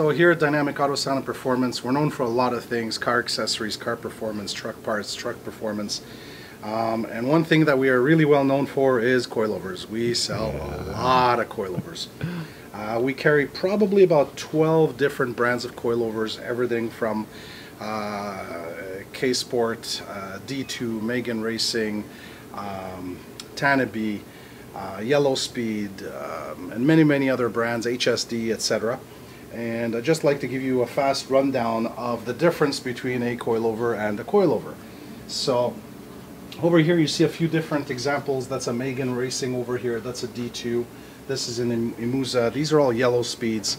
So here at Dynamic Auto Sound and Performance, we're known for a lot of things, car accessories, car performance, truck parts, truck performance. Um, and one thing that we are really well known for is coilovers. We sell a lot of coilovers. Uh, we carry probably about 12 different brands of coilovers, everything from uh, K-Sport, uh, D2, Megan Racing, um, Tanabe, uh, Yellow Speed, um, and many, many other brands, HSD, etc. And I'd just like to give you a fast rundown of the difference between a coilover and a coilover. So over here you see a few different examples. That's a Megan Racing over here. That's a D2. This is an Imusa. These are all yellow speeds.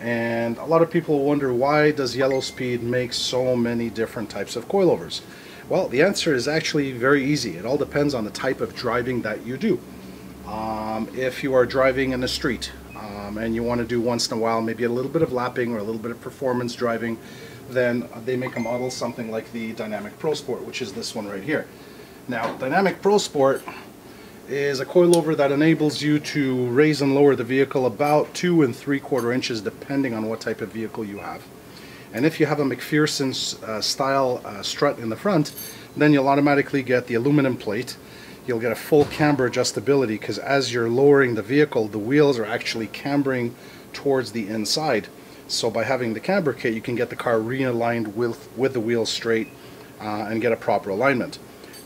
And a lot of people wonder why does yellow speed make so many different types of coilovers? Well, the answer is actually very easy. It all depends on the type of driving that you do. Um, if you are driving in the street um, and you want to do once in a while maybe a little bit of lapping or a little bit of performance driving, then they make a model something like the Dynamic Pro Sport, which is this one right here. Now, Dynamic Pro Sport is a coilover that enables you to raise and lower the vehicle about two and three quarter inches depending on what type of vehicle you have. And if you have a MacPherson uh, style uh, strut in the front, then you'll automatically get the aluminum plate. You'll get a full camber adjustability because as you're lowering the vehicle, the wheels are actually cambering towards the inside. So by having the camber kit, you can get the car realigned with, with the wheels straight uh, and get a proper alignment.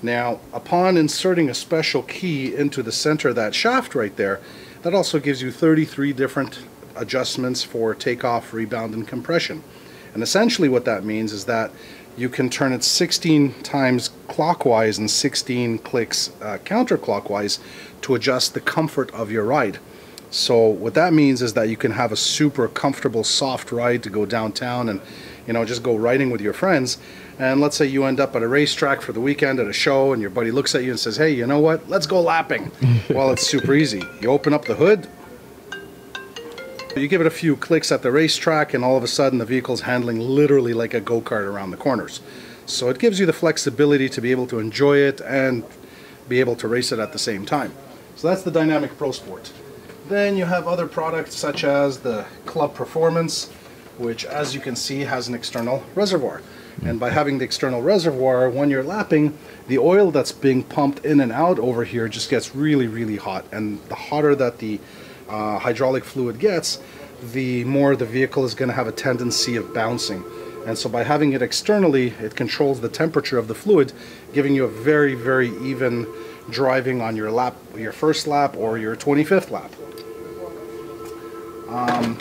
Now, upon inserting a special key into the center of that shaft right there, that also gives you 33 different adjustments for takeoff, rebound, and compression. And essentially what that means is that you can turn it 16 times clockwise and 16 clicks uh, counterclockwise to adjust the comfort of your ride. So what that means is that you can have a super comfortable soft ride to go downtown and you know just go riding with your friends. And let's say you end up at a racetrack for the weekend at a show and your buddy looks at you and says hey you know what? Let's go lapping. Well it's super easy. You open up the hood you give it a few clicks at the racetrack and all of a sudden the vehicle's handling literally like a go-kart around the corners. So it gives you the flexibility to be able to enjoy it and be able to race it at the same time. So that's the Dynamic Pro Sport. Then you have other products such as the Club Performance which as you can see has an external reservoir. And by having the external reservoir, when you're lapping, the oil that's being pumped in and out over here just gets really, really hot. And the hotter that the uh, hydraulic fluid gets, the more the vehicle is going to have a tendency of bouncing. And so by having it externally, it controls the temperature of the fluid, giving you a very, very even driving on your lap, your first lap or your 25th lap. Um,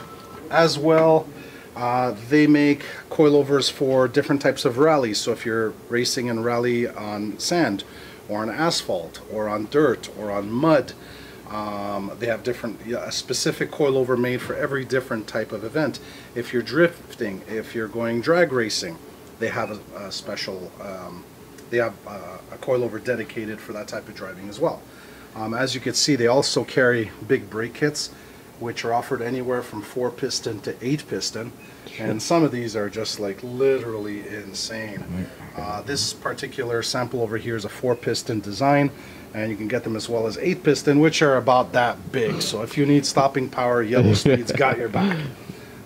as well, uh, they make coilovers for different types of rallies. So if you're racing in rally on sand or on asphalt or on dirt or on mud, um, they have different, a specific coilover made for every different type of event. If you're drifting, if you're going drag racing, they have a, a special, um, they have uh, a coilover dedicated for that type of driving as well. Um, as you can see, they also carry big brake kits which are offered anywhere from four piston to eight piston. And some of these are just like literally insane. Uh, this particular sample over here is a four piston design and you can get them as well as eight piston, which are about that big. So if you need stopping power, Yellow Speed's got your back.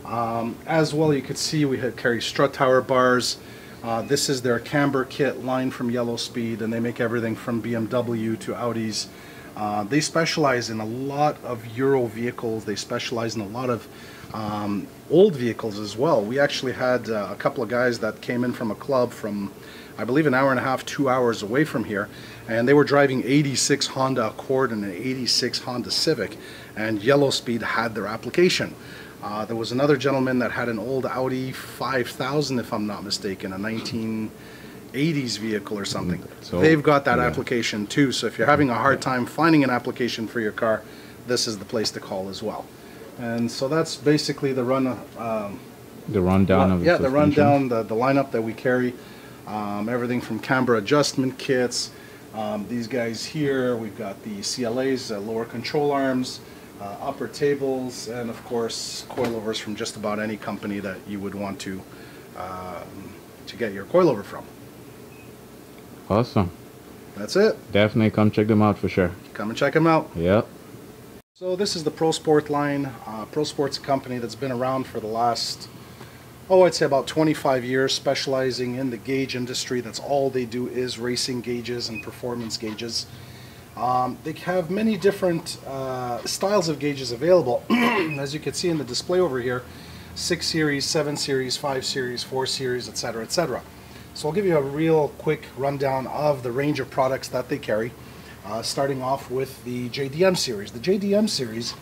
Um, as well, you can see we have carry strut tower bars. Uh, this is their camber kit line from Yellow Speed, and they make everything from BMW to Audis uh, they specialize in a lot of Euro vehicles. They specialize in a lot of um, old vehicles as well. We actually had uh, a couple of guys that came in from a club from, I believe, an hour and a half, two hours away from here, and they were driving 86 Honda Accord and an 86 Honda Civic, and Yellow Speed had their application. Uh, there was another gentleman that had an old Audi 5000, if I'm not mistaken, a 19. 80s vehicle or something. So, They've got that yeah. application too. So if you're having a hard time finding an application for your car, this is the place to call as well. And so that's basically the run. Um, the rundown of yeah, the, the rundown, the, the lineup that we carry. Um, everything from camber adjustment kits. Um, these guys here, we've got the CLAs, uh, lower control arms, uh, upper tables, and of course coilovers from just about any company that you would want to uh, to get your coilover from. Awesome. That's it. Definitely come check them out for sure. Come and check them out. Yep. So this is the Pro Sport line. Uh, Pro Sport's a company that's been around for the last, oh, I'd say about 25 years, specializing in the gauge industry. That's all they do is racing gauges and performance gauges. Um, they have many different uh, styles of gauges available. As you can see in the display over here, 6 series, 7 series, 5 series, 4 series, etc., etc. So I'll give you a real quick rundown of the range of products that they carry. Uh, starting off with the JDM series. The JDM series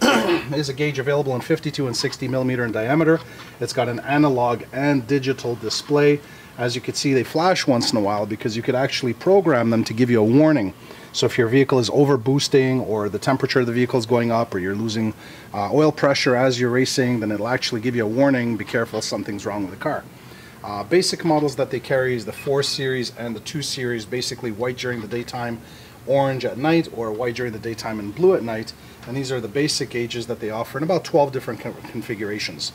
is a gauge available in 52 and 60 millimeter in diameter. It's got an analog and digital display. As you can see, they flash once in a while because you could actually program them to give you a warning. So if your vehicle is over boosting or the temperature of the vehicle is going up or you're losing uh, oil pressure as you're racing, then it'll actually give you a warning, be careful, something's wrong with the car. Uh, basic models that they carry is the 4 Series and the 2 Series, basically white during the daytime orange at night or white during the daytime and blue at night. And these are the basic gauges that they offer in about 12 different configurations.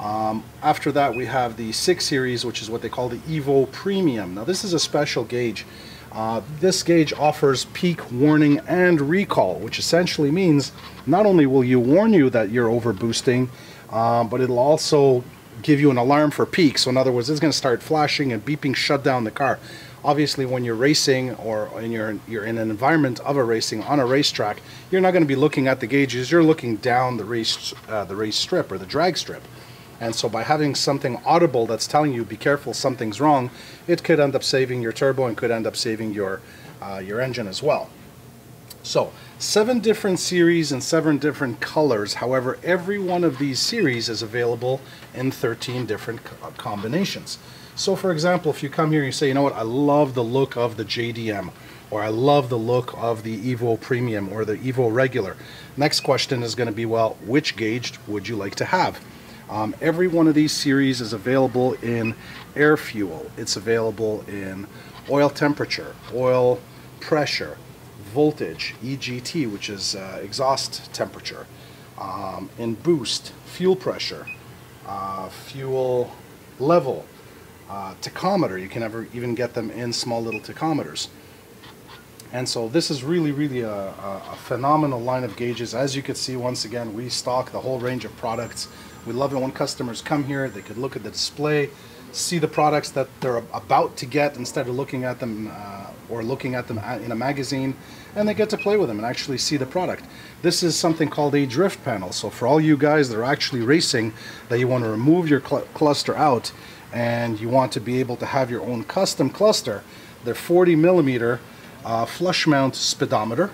Um, after that we have the 6 series which is what they call the Evo Premium. Now this is a special gauge. Uh, this gauge offers peak warning and recall which essentially means not only will you warn you that you're over boosting uh, but it'll also give you an alarm for peak. So in other words it's going to start flashing and beeping shut down the car obviously when you're racing or in you're, you're in an environment of a racing on a racetrack, you're not going to be looking at the gauges, you're looking down the race, uh, the race strip or the drag strip. And so by having something audible that's telling you, be careful, something's wrong, it could end up saving your turbo and could end up saving your, uh, your engine as well. So, seven different series and seven different colors. However, every one of these series is available in 13 different combinations. So for example, if you come here and you say, you know what, I love the look of the JDM, or I love the look of the Evo Premium or the Evo Regular. Next question is going to be, well, which gauge would you like to have? Um, every one of these series is available in air fuel. It's available in oil temperature, oil pressure, voltage, EGT, which is uh, exhaust temperature, um, in boost, fuel pressure, uh, fuel level, uh, tachometer. You can ever even get them in small little tachometers. And so this is really, really a, a, a, phenomenal line of gauges. As you can see, once again, we stock the whole range of products. We love it when customers come here, they could look at the display, see the products that they're about to get instead of looking at them uh, or looking at them in a magazine, and they get to play with them and actually see the product. This is something called a drift panel. So for all you guys that are actually racing, that you want to remove your cl cluster out and you want to be able to have your own custom cluster, they're 40 millimeter uh, flush mount speedometer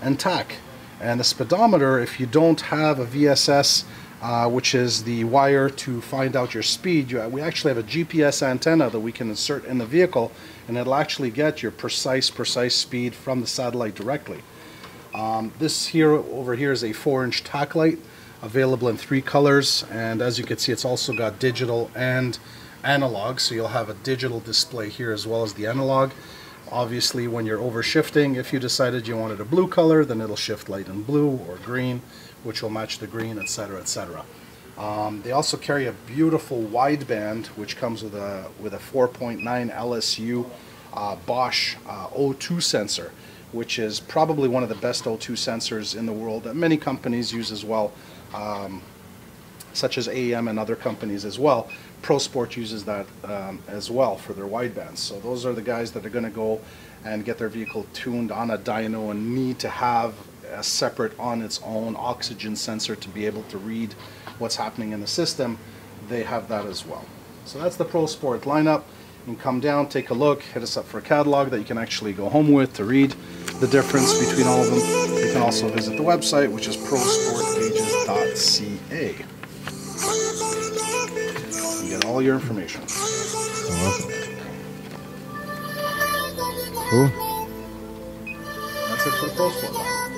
and tach. And the speedometer, if you don't have a VSS, uh, which is the wire to find out your speed, you, we actually have a GPS antenna that we can insert in the vehicle and it'll actually get your precise, precise speed from the satellite directly. Um, this here over here is a 4 inch tach light available in three colors and as you can see it's also got digital and analog, so you'll have a digital display here as well as the analog. Obviously, when you're over shifting, if you decided you wanted a blue color, then it'll shift light in blue or green, which will match the green, etc., etc. Um, they also carry a beautiful wideband, which comes with a with a 4.9 LSU uh, Bosch uh, O2 sensor, which is probably one of the best O2 sensors in the world that many companies use as well. Um, such as AEM and other companies as well. Pro Sport uses that um, as well for their widebands. So those are the guys that are going to go and get their vehicle tuned on a dyno and need to have a separate on its own oxygen sensor to be able to read what's happening in the system. They have that as well. So that's the Pro Sport lineup. You can come down, take a look, hit us up for a catalog that you can actually go home with to read the difference between all of them. You can also visit the website, which is prosportgauges.ca and get all your information. Awesome. Cool. That's it for the Pro Sport.